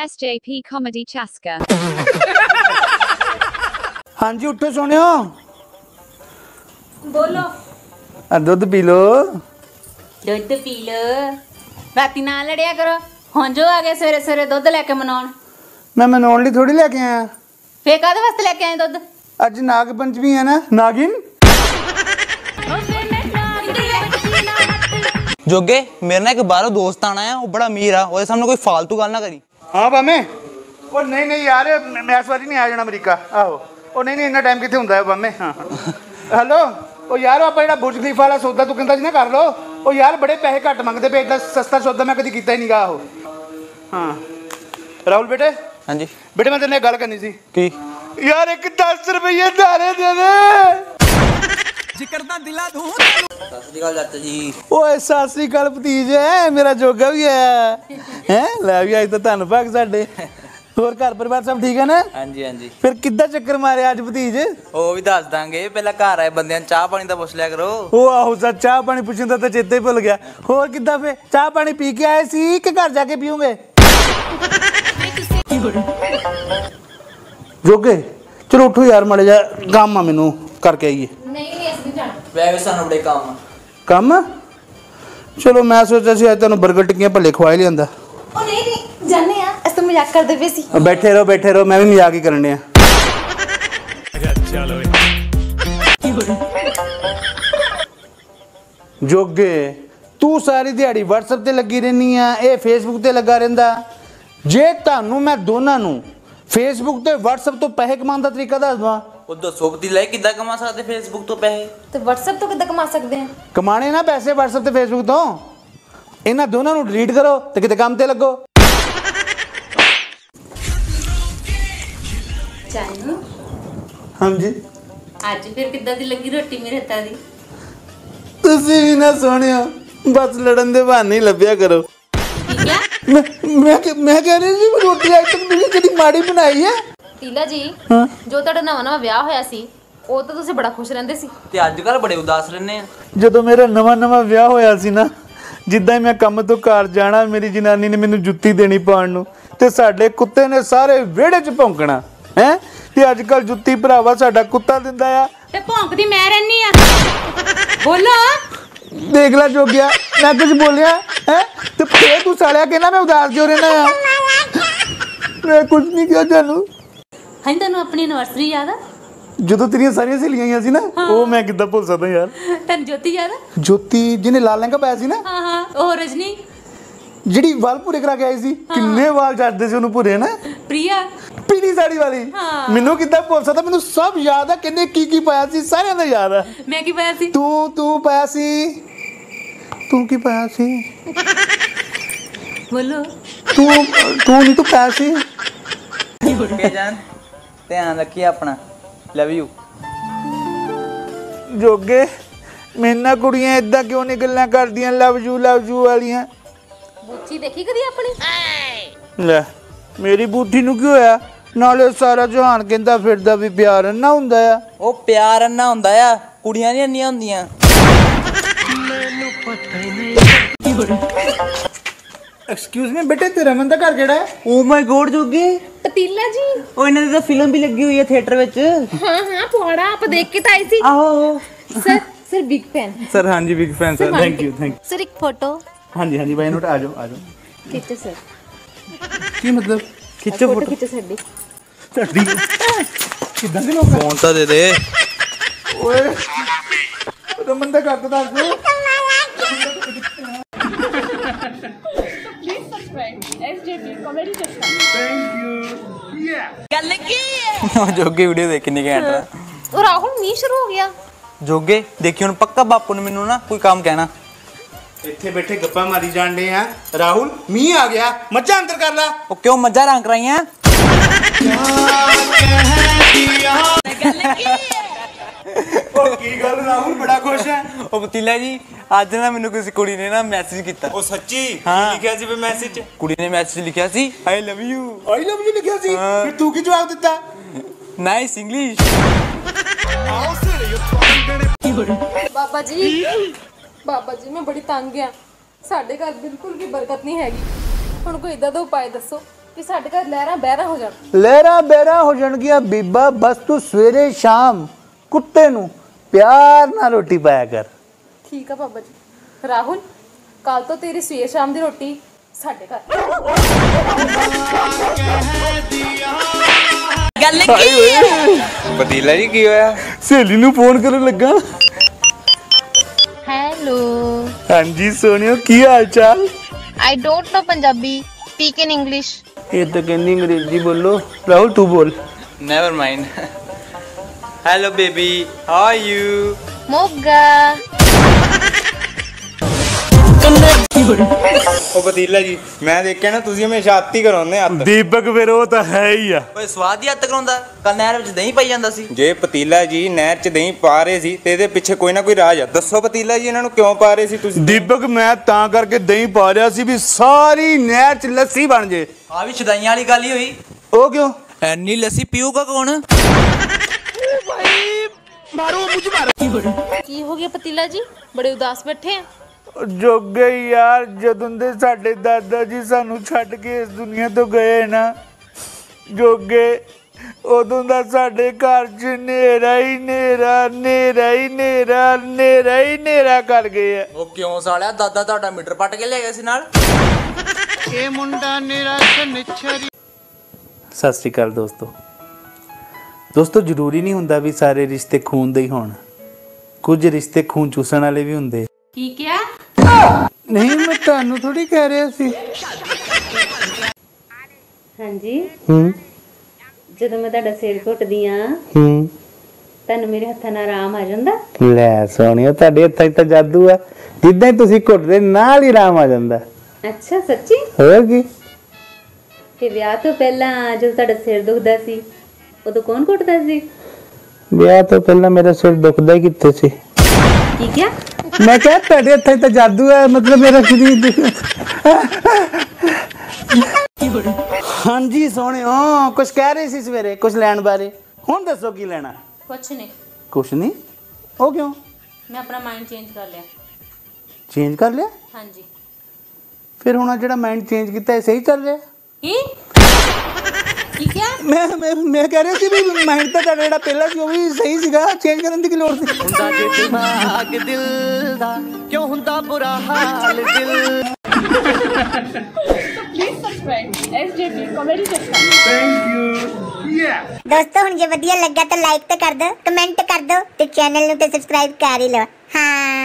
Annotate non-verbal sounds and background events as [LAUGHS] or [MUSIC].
SJP Comedy Chaska. ਹਾਂਜੀ ਉੱਠੋ ਸੋਹਣਿਓ। ਬੋਲੋ। ਆ ਦੁੱਧ ਪੀ ਲੋ ਦੁੱਧ ਪੀ ਲੋ ਰਾਤੀ ਨਾ ਲੜਿਆ ਕਰੋ। ਹੁਣ ਜੋ ਆ ਗਏ ਸਵੇਰੇ ਸਵੇਰੇ ਦੁੱਧ ਲੈ ਕੇ ਮਨਾਉਣ। ਮੈਂ ਮਨਾਉਣ ਲਈ ਥੋੜੀ ਲੈ ਕੇ ਆਇਆ। ਫੇਰ ਕਾਹਦੇ ਵਾਸਤੇ ਲੈ ਕੇ ਆਏ ਦੁੱਧ? ਅੱਜ ਨਾਗ ਪੰਚਮੀ ਹੈ ਨਾ ਨਾਗਿਨ? ਜੋਗੇ ਮੇਰੇ ਨਾਲ ਇੱਕ ਬਾਹਰੋਂ ਦੋਸਤ ਆਣਾ ਆ ਉਹ ਬੜਾ ਅਮੀਰ ਆ ਉਹਦੇ ਸਾਹਮਣੇ ਕੋਈ ਫਾਲਤੂ ਗੱਲ ਨਾ ਕਰੀ। ਹਾਂ ਬਾਮੇ ਉਹ ਨਹੀਂ ਨਹੀਂ ਯਾਰ ਮੈਂ ਮੈਂ ਇਸ ਵਾਰੀ ਨਹੀਂ ਆ ਜਾਣਾ ਅਮਰੀਕਾ। ਆਹੋ। ਉਹ ਨਹੀਂ ਨਹੀਂ ਇੰਨਾ ਟਾਈਮ ਕਿੱਥੇ ਹੁੰਦਾ ਹੈ ਬਾਮੇ ਹਾਂ। ਹੈਲੋ ਉਹ ਯਾਰ ਆਪਾਂ ਜਿਹੜਾ ਬੁਰਜ ਖਲੀਫਾ ਵਾਲਾ ਸੌਦਾ ਤੂੰ ਕਹਿੰਦਾ ਸੀ ਨਾ ਕਰ ਲੋ ਉਹ ਯਾਰ ਬੜੇ ਪੈਸੇ ਘੱਟ ਮੰਗਦੇ ਪਏ ਇਦਾਂ ਸਸਤਾ ਸੌਦਾ ਮੈਂ ਕਦੀ ਕੀਤਾ ਹੀ ਨਹੀਂਗਾ ਉਹ ਹਾਂ। ਰਾਹੁਲ ਬੇਟੇ? ਹਾਂਜੀ। ਬੇਟੇ ਮੈਂ ਤੇਰੇ ਨਾਲ ਗੱਲ ਕਰਨੀ ਸੀ। ਕੀ? ਯਾਰ ਇੱਕ 10 ਰੁਪਏ ਧਾਰੇ ਦੇ ਦੇ। ਸਤਿ ਸ਼੍ਰੀ ਅਕਾਲ ਚਾਚਾ ਜੀ। ਓਏ ਸਤਿ ਸ੍ਰੀ ਅਕਾਲ ਭਤੀਜ ਹੈ ਮੇਰਾ ਜੋਗਾ ਵੀ ਹੈ। ਹੈ ਲੈ ਵੀ ਅੱਜ ਤਾਂ ਧੰਨ ਭਾਗ ਸਾਡੇ। ਹੋਰ ਘਰ ਪਰਿਵਾਰ ਸਭ ਠੀਕ ਹੈ ਨਾ? ਹਾਂਜੀ ਹਾਂਜੀ। ਫਿਰ ਕਿੱਦਾਂ ਚੱਕਰ ਮਾਰਿਆ ਅੱਜ ਭਤੀਜ? ਉਹ ਵੀ ਦੱਸ ਦਾਂਗੇ ਪਹਿਲਾਂ ਘਰ ਆਏ ਬੰਦਿਆਂ ਨੂੰ ਚਾਹ ਪਾਣੀ ਦਾ ਪੁੱਛ ਲਿਆ ਕਰੋ। ਉਹ ਆਹੋ ਸਾ ਚਾਹ ਪਾਣੀ ਪੁੱਛਣ ਦਾ ਤਾਂ ਚੇਤੇ ਹੀ ਭੁੱਲ ਗਿਆ। ਹੋਰ ਕਿੱਦਾਂ ਫੇ ਚਾਹ ਪਾਣੀ ਪੀ ਕੇ ਆਏ ਸੀ ਕਿ ਘਰ ਜਾ ਕੇ ਪੀਓਗੇ? ਜੋਗੇ ਚਲੋ ਉੱਠੋ ਯਾਰ ਮਾੜੇ ਜਾ ਕੰਮ ਆ ਮੈਨੂੰ ਕਰਕੇ ਆਈਏ। ਵੈਸੇ ਸਾਨੂੰ ਬੜੇ ਕੰਮ। ਕੰਮ? ਚਲੋ ਮੈਂ ਸੋਚਿਆ ਸੀ ਅੱਜ ਤੁਹਾਨੂੰ 버ਗਰ ਟਿੱਕੀਆਂ ਭੱਲੇ ਖਵਾ ਹੀ ਲਿਆਂਦਾ। ਉਹ ਨਹੀਂ ਨਹੀਂ ਜਾਣੇ ਆ। ਅਸੀਂ ਤਾਂ ਮਜ਼ਾਕ ਕਰਦੇ ਪਏ ਸੀ। ਬੈਠੇ ਰਹੋ ਬੈਠੇ ਰਹੋ ਮੈਂ ਵੀ ਮਜ਼ਾਕ ਹੀ ਕਰਨ ਡਿਆ। ਜੋਗੇ ਤੂੰ ਸਾਰੀ ਦਿਹਾੜੀ WhatsApp ਤੇ ਲੱਗੀ ਰਹਿਨੀ ਆ ਇਹ Facebook ਤੇ ਲੱਗਾ ਰਹਿੰਦਾ। ਜੇ ਤੁਹਾਨੂੰ ਮੈਂ ਦੋਨਾਂ ਨੂੰ Facebook ਤੇ WhatsApp ਤੋਂ ਪੈਸੇ ਕਮਾਉਣ ਦਾ ਤਰੀਕਾ ਦੱਸ ਦਵਾਂ ਉਹ ਦੱਸੋ ਪਤੀਲਾ ਕਿੱਦਾਂ ਕਮਾ ਸਕਦੇ ਫੇਸਬੁੱਕ ਤੋਂ ਪੈਸੇ? ਤੇ WhatsApp ਤੋਂ ਕਿੱਦਾਂ ਕਮਾ ਸਕਦੇ ਆ? ਕਮਾਣੇ ਨਾ ਪੈਸੇ WhatsApp ਤੇ Facebook ਤੋਂ। ਇਹਨਾਂ ਦੋਨਾਂ ਨੂੰ ਡਿਲੀਟ ਕਰੋ ਤੇ ਕਿਤੇ ਕੰਮ ਤੇ ਲੱਗੋ। ਚਾਨੂ ਹਾਂਜੀ। ਅੱਜ ਫਿਰ ਕਿੱਦਾਂ ਦੀ ਲੱਗੀ ਰੋਟੀ ਮੇਰੇ ਹੱਥਾਂ ਦੀ? ਤੁਸੀਂ ਵੀ ਨਾ ਸੋਹਣਿਓ ਬਸ ਲੜਨ ਦੇ ਬਹਾਨੇ ਹੀ ਲੱਭਿਆ ਕਰੋ। ਠੀਕ ਮੈਂ ਮੈਂ ਕਹਿ ਰਹੀ ਸੀ ਵੀ ਰੋਟੀ ਅੱਜ ਤੱਕ ਤੁਸੀਂ ਕਦੀ ਮਾੜੀ ਬਣਾਈ ਹੈ? ਟੀਲਾ ਜੀ ਹਾਂ। ਜੋ ਤੁਹਾਡਾ ਨਵਾਂ ਨਵਾਂ ਵਿਆਹ ਹੋਇਆ ਸੀ ਉਹ ਤਾਂ ਤੁਸੀਂ ਬੜਾ ਖੁਸ਼ ਰਹਿੰਦੇ ਸੀ। ਤੇ ਅੱਜ ਕੱਲ ਬੜੇ ਉਦਾਸ ਰਹਿੰਦੇ ਆ। ਜਦੋਂ ਮੇਰਾ ਨਵਾਂ ਨਵਾਂ ਵਿਆਹ ਹੋਇਆ ਸੀ ਨਾ ਜਿੱਦਾਂ ਹੀ ਮੈਂ ਕੰਮ ਤੋਂ ਘਰ ਜਾਣਾ ਮੇਰੀ ਜਨਾਨੀ ਨੇ ਮੈਨੂੰ ਜੁੱਤੀ ਦੇਣੀ ਪਾਉਣ ਨੂੰ ਤੇ ਸਾਡੇ ਕੁੱਤੇ ਨੇ ਸਾਰੇ ਵਿਹੜੇ 'ਚ ਭੌਂਕਣਾ ਹੈ? ਤੇ ਅੱਜ ਕੱਲ ਜੁੱਤੀ ਭਰਾਵਾ ਸਾਡਾ ਕੁੱਤਾ ਦਿੰਦਾ ਆ। ਤੇ ਭੌਂਕਦੀ ਮੈਂ ਰਹਿਨੀ ਆ। ਬੋਲੋ। ਦੇਖ ਲੈ ਜੋਗਿਆ ਮੈਂ ਕੁਝ ਬੋਲਿਆ ਹੈ? ਤੇ ਫੇਰ ਤੂੰ ਸਾਲਿਆ ਕਹਿੰਦਾ ਮੈਂ ਉਦਾਸ ਕਿਉਂ ਰਹਿਣਾ ਆ। ਮੈਂ ਕੁਝ ਨਹੀਂ ਕਿਹਾ ਜਾਨੂੰ। ਹਾਂ ਤੁਹਾਨੂੰ ਆਪਣੀ ਐਨਵਰਸਰੀ ਯਾਦ ਆ? ਜਦੋਂ ਤੇਰੀਆਂ ਸਾਰੀਆਂ ਸਹੇਲੀਆਂ ਆਈਆਂ ਸੀ ਨਾ ਉਹ ਮੈਂ ਕਿੱਦਾਂ ਭੁੱਲ ਸਕਦਾ ਯਾਰ। ਤੈਨੂੰ ਜੋਤੀ ਯਾਦ ਆ? ਜੋਤੀ ਜਿਹਨੇ ਲਾਲ ਲਹਿੰਗਾ ਪਾਇਆ ਸੀ ਨਾ। ਹਾਂ ਹਾਂ ਉਹ ਰਜਨੀ। ਜਿਹੜੀ ਵਾਲ ਪੂਰੇ ਕਰਾ ਕੇ ਆਈ ਸੀ ਕਿੰਨੇ ਵਾਲ ਛੱਡਦੇ ਸੀ ਉਹਨੂੰ ਪੂਰੇ ਨਾ ਪ੍ਰਿਆ। ਪੀਲੀ ਸਾੜੀ ਵਾਲੀ। ਮੈਨੂੰ ਕਿੱਦਾਂ ਭੁੱਲ ਸਕਦਾ ਮੈਨੂੰ ਸਭ ਯਾਦ ਆ ਕਿੰਨੇ ਕੀ ਕੀ ਪਾਇਆ ਸੀ ਸਾਰਿਆਂ ਦਾ ਯਾਦ ਆ। ਮੈਂ ਕੀ ਪਾਇਆ ਸੀ? ਤੂੰ ਤੂੰ ਪਾਇਆ ਸੀ ਤੂੰ ਕੀ ਪਾਇਆ ਸੀ? ਬੋਲੋ। ਤੂੰ ਤੂੰ ਨਹੀਂ ਤੂੰ ਪਾਇਆ ਸੀ। ਕੇ ਜਾਨ ਧਿਆਨ ਰੱਖੀ ਆਪਣਾ। ਲਵ ਯੂ ਜੋਗੇ ਮੈਨਾਂ ਕੁੜੀਆਂ ਇਦਾਂ ਕਿਉਂ ਨਹੀਂ ਗੱਲਾਂ ਕਰਦੀਆਂ? ਲਵ ਯੂ ਲਵ ਯੂ ਵਾਲੀਆਂ। ਬੁੱਚੀ ਦੇਖੀ ਕਦੀ ਆਪਣੀ? ਲੈ ਮੇਰੀ ਬੂਥੀ ਨੂੰ ਕੀ ਹੋਇਆ? ਨਾਲੇ ਸਾਰਾ ਜਹਾਨ ਕਹਿੰਦਾ ਫਿਰਦਾ ਵੀ ਪਿਆਰ ਨਾ ਹੁੰਦਾ ਆ। ਉਹ ਪਿਆਰ ਅੰਨਾ ਹੁੰਦਾ ਆ ਕੁੜੀਆਂ ਨਹੀਂ ਅੰਨੀਆਂ ਹੁੰਦੀਆਂ। ਐਕਸਕਿਊਜ਼ ਮੀ ਬੇਟੇ ਤੇ ਰਮਨ ਦਾ ਘਰ ਕਿਹੜਾ ਹੈ ਓ ਮਾਈ ਗੋਡ ਜੋਗੇ ਪਤੀਲਾ ਜੀ ਉਹ ਇਹਨਾਂ ਦੀ ਤਾਂ ਫਿਲਮ ਵੀ ਲੱਗੀ ਹੋਈ ਹੈ ਥੀਏਟਰ ਵਿੱਚ ਹਾਂ ਹਾਂ ਪਵਾੜਾ ਆਪ ਦੇਖ ਕੇ ਤਾਂ ਆਈ ਸੀ ਆਹੋ sir sir big fan sir ਹਾਂਜੀ big fan sir thank you thank sir ਇੱਕ ਫੋਟੋ ਹਾਂਜੀ ਹਾਂਜੀ ਬਾਈ ਨੋਟ ਆ ਜਾਓ ਆ ਜਾਓ ਖਿੱਚੋ ਸਰ ਕੀ ਮਤਲਬ ਖਿੱਚੋ ਫੋਟੋ ਫੋਟੋ ਖਿੱਚੋ ਸਾਡੀ ਸਾਡੀ ਕਿੱਦਾਂ ਦੇ ਲੋਕ ਆ? ਫੋਨ ਤਾਂ ਦੇ ਦੇ ਓਏ ਰਮਨ ਦਾ ਘਰ ਤਾਂ ਦੱਸ ਦਿਓ ਉਹ [LAUGHS] ਜੋਗੇ ਵੀਡੀਓ ਦੇਖ ਕਿੰਨੀ ਘੈਂਟ ਆ। ਉਹ ਰਾਹੁਲ ਮੀਂਹ ਸ਼ੁਰੂ ਹੋ ਗਿਆ। ਜੋਗੇ ਦੇਖੀ ਹੁਣ ਪੱਕਾ ਬਾਪੂ ਨੇ ਮੈਨੂੰ ਨਾ ਕੋਈ ਕੰਮ ਕਹਿਣਾ। ਇੱਥੇ ਬੈਠੇ ਗੱਪਾਂ ਮਾਰੀ ਜਾਂਦੇ ਆ। ਰਾਹੁਲ ਮੀਂਹ ਆ ਗਿਆ। ਮੱਝਾਂ ਅੰਦਰ ਕਰ ਲੈ। ਉਹ ਕਿਉਂ ਮੱਝਾਂ ਰੰਗ ਕਰਾਈਆਂ ਉਹ ਕੀ ਗੱਲ ਰਾਹੁਲ ਬੜਾ ਖੁਸ਼ ਹੈ। ਉਹ ਪਤੀਲਾ ਜੀ ਅੱਜ ਨਾ ਮੈਨੂੰ ਕਿਸੇ ਕੁੜੀ ਨੇ ਨਾ ਮੈਸੇਜ ਕੀਤਾ। ਉਹ ਸੱਚੀ? ਕੀ। ਲਿਖਿਆ ਸੀ ਵੇ ਮੈਸੇਜ ਕੁੜੀ ਨੇ ਮੈਸੇਜ ਲਿਖਿਆ ਸੀ I love you I love you ਲਿਖਿਆ ਸੀ। ਫਿਰ ਤੂੰ ਕੀ ਜਵਾਬ ਦਿੱਤਾ? ਨਾਈਸ ਇੰਗਲਿਸ਼ ਬਾਬਾ ਜੀ ਬਾਬਾ ਜੀ ਮੈਂ ਬੜੀ ਤੰਗ ਆ। ਸਾਡੇ ਘਰ ਬਿਲਕੁਲ ਵੀ ਬਰਕਤ ਨਹੀਂ ਹੈਗੀ। ਹੁਣ ਕੋਈ ਇਦਾਂ ਦਾ ਉਪਾਅ ਦੱਸੋ ਕਿ ਸਾਡੇ ਘਰ ਲਹਿਰਾਂ ਬਹਿਰਾਂ ਹੋ ਜਾਣ। ਲਹਿਰਾ ਬਹਿਰਾ ਹੋ ਜਾਣਗੀਆਂ ਬੀਬਾ ਬਸ ਤੂੰ ਸਵੇਰੇ ਸ਼ਾਮ ਕੁੱਤੇ ਨੂੰ ਪਿਆਰ ਨਾਲ ਰੋਟੀ ਪਾਇਆ ਕਰ। ਠੀਕ ਆ ਬਾਬਾ ਜੀ। ਰਾਹੁਲ ਕੱਲ ਤੋਂ ਤੇਰੀ ਸਵੇਰ ਸ਼ਾਮ ਦੀ ਰੋਟੀ ਸਾਡੇ ਘਰ। ਗੱਲ ਕੀ ਹੈ ਪਤੀਲਾ ਜੀ ਕੀ ਹੋਇਆ? ਸਹੇਲੀ ਨੂੰ ਫੋਨ ਕਰਨ ਲੱਗਾ। Hello. ਹਾਂਜੀ ਸੋਹਣਿਓ ਕੀ ਹਾਲ ਚਾਲ I don't know Punjabi. Speak in English. ਇਹ ਤਾਂ ਕਹਿੰਦੀ ਅੰਗਰੇਜ਼ੀ ਬੋਲੋ। ਰਾਹੁਲ ਤੂੰ ਬੋਲ। Never mind hello baby how are you Moga. [LAUGHS] ਉਹ ਪਤੀਲਾ ਜੀ ਮੈਂ ਦੇਖਿਆ ਨਾ ਤੁਸੀਂ ਹਮੇਸ਼ਾ ਆਤੀ ਕਰਾਉਂਦੇ ਹੱਥ। ਦੀਪਕ ਫਿਰ ਉਹ ਤਾਂ ਹੈ ਹੀ ਆ। ਓਏ ਸਵਾਦ ਹੀ ਹੱਤ ਕਰਾਉਂਦਾ। ਕੱਲ ਨਹਿਰ ਵਿੱਚ ਦਹੀਂ ਪਾਈ ਜਾਂਦਾ ਸੀ। ਜੇ ਪਤੀਲਾ ਜੀ ਨਹਿਰ 'ਚ ਦਹੀਂ ਪਾ ਰਹੇ ਸੀ ਤੇ ਇਹਦੇ ਪਿੱਛੇ ਕੋਈ ਨਾ ਕੋਈ ਰਾਜ ਆ। ਦੱਸੋ ਪਤੀਲਾ ਜੀ ਇਹਨਾਂ ਨੂੰ ਕਿਉਂ ਪਾ ਰਹੇ ਸੀ ਤੁਸੀਂ? ਦੀਪਕ ਮੈਂ ਤਾਂ ਕਰਕੇ ਦਹੀਂ ਪਾ ਰਿਹਾ ਸੀ ਵੀ ਸਾਰੀ ਨਹਿਰ ਚ ਲੱਸੀ ਬਣ ਜੇ। ਆ ਵੀ ਛਦਾਈਆਂ ਵਾਲੀ ਗੱਲ ਹੀ ਹੋਈ। ਉਹ ਕਿਉਂ? ਐਨੀ ਲੱਸੀ ਪੀਊਗਾ ਕੌਣ? ਕੀ ਹੋ ਗਿਆ ਪਤੀਲਾ ਜੀ? ਬੜੇ ਉਦਾਸ ਬੈਠੇ ਆ। ਜੋਗੇ ਯਾਰ ਜਦੋਂ ਦੇ ਸਾਡੇ ਦਾਦਾ ਜੀ ਸਾਨੂੰ ਛੱਡ ਕੇ ਇਸ ਦੁਨੀਆ ਤੋਂ ਗਏ ਨਾ ਜੋਗੇ ਉਦੋਂ ਦਾ ਸਾਡੇ ਘਰ 'ਚ ਨੇਰਾ ਹੀ ਨੇਰਾ ਨੇਰਾ ਹੀ ਨੇਰਾ ਨੇਰਾ ਹੀ ਨੇਰਾ ਕਰ ਗਏ ਆ। ਉਹ ਕਿਉਂ ਸਾਲਿਆ? ਦਾਦਾ ਤੁਹਾਡਾ ਮੀਟਰ ਪੱਟ ਕੇ ਲੈ ਗਿਆ ਸੀ ਨਾਲ। ਸਤਿ ਸ਼੍ਰੀ ਅਕਾਲ ਦੋਸਤੋ। ਦੋਸਤੋ ਜ਼ਰੂਰੀ ਨਹੀਂ ਹੁੰਦਾ ਵੀ ਸਾਰੇ ਰਿਸ਼ਤੇ ਖੂਨ ਦੇ ਹੀ ਹੋਣ। ਕੁਝ ਰਿਸ਼ਤੇ ਖੂਨ ਚੂਸਣ ਵਾਲੇ ਵੀ ਹੁੰਦੇ। ਕੀ ਕਿਹਾ? ਨਹੀਂ ਮੈਂ ਤੁਹਾਨੂੰ ਥੋੜੀ ਕਹਿ ਰਿਹਾ ਸੀ। ਹਾਂਜੀ। ਹੂੰ। ਜਦੋਂ ਮੈਂ ਤੁਹਾਡਾ ਸਿਰ ਘੁੱਟਦੀ ਆ ਹੂੰ। ਤੁਹਾਨੂੰ ਮੇਰੇ ਹੱਥਾਂ ਨਾਲ ਆਰਾਮ ਆ ਜਾਂਦਾ? ਲੈ ਸੋਹਣਿਓ ਤੁਹਾਡੇ ਹੱਥਾਂ 'ਚ ਤਾਂ ਜਾਦੂ ਆ। ਜਿੱਦਾਂ ਹੀ ਤੁਸੀਂ ਘੁੱਟਦੇ ਨਾਲ ਹੀ ਆਰਾਮ ਆ ਜਾਂਦਾ। ਅੱਛਾ ਸੱਚੀ? ਹੋਰ ਕੀ? ਤੇ ਵਿਆਹ ਤੋਂ ਪਹਿਲਾਂ ਜਦੋਂ ਤੁਹਾਡਾ ਸਿਰ ਦੁਖਦਾ ਸੀ ਉਦੋਂ ਕੌਣ ਘੁੱਟਦਾ ਸੀ? ਵਿਆਹ ਤੋਂ ਪਹਿਲਾਂ ਮੇਰਾ ਸਿਰ ਦੁਖਦਾ ਹੀ ਕਿੱਥੇ ਸੀ? ਕੀ ਕਿਹਾ? ਮੈਂ ਕਿਹਾ ਤੁਹਾਡੇ 'ਚ ਤਾਂ ਜਾਦੂ ਹੈ ਮਤਲਬ ਮੇਰਾ ਸਰੀਰ ਦੁਖ- ਹਾਂਜੀ ਸੋਹਣਿਓ ਕੁਝ ਕਹਿ ਰਹੇ ਸੀ ਸਵੇਰੇ ਕੁਝ ਲੈਣ ਬਾਰੇ। ਹੁਣ ਦੱਸੋ ਕੀ ਲੈਣਾ? ਕੁਛ ਨਹੀਂ। ਕੁਛ ਨਹੀਂ? ਉਹ ਕਿਉਂ? ਮੈਂ ਆਪਣਾ ਮਾਈਂਡ ਚੇਂਜ ਕਰ ਲਿਆ। ਚੇਂਜ ਕਰ ਲਿਆ? ਹਾਂਜੀ। ਫਿਰ ਹੁਣ ਆਹ ਜਿਹੜਾ ਮਾਈਂਡ ਚੇਂਜ ਕੀਤਾ ਇਹ ਸਹੀ ਚੱਲ ਰਿਹਾ? ਕੀ? ਮੈਂ ਮੈਂ ਮੈਂ ਕਹਿ ਰਿਹਾ ਸੀ ਵੀ ਮਾਈਂਡ ਤਾਂ ਤੁਹਾਡਾ ਜਿਹੜਾ ਪਹਿਲਾਂ ਸੀ ਉਹ ਵੀ ਸਹੀ ਸੀਗਾ ਚੇਂਜ ਕਰਨ ਦੀ ਕੀ ਲੋੜ ਸੀ? ਹੁੰਦਾ ਜੇ ਦਿਮਾਗ ਦਿਲ ਦਾ ਕਿਉਂ ਹੁੰਦਾ ਬੁਰਾ ਹਾਲ ਦਿਲ? ਦੋਸਤੋ ਹੁਣ ਜੇ ਵਧੀਆ ਲੱਗਾ ਤਾਂ ਲਾਈਕ ਤਾਂ ਕਰ ਦਿਓ ਕਮੈਂਟ ਕਰ ਦਿਓ ਤੇ ਚੈਨਲ ਨੂੰ ਤੇ ਸਬਸਕ੍ਰਾਈਬ ਕਰ ਹੀ ਲਓ। ਹਾਂ।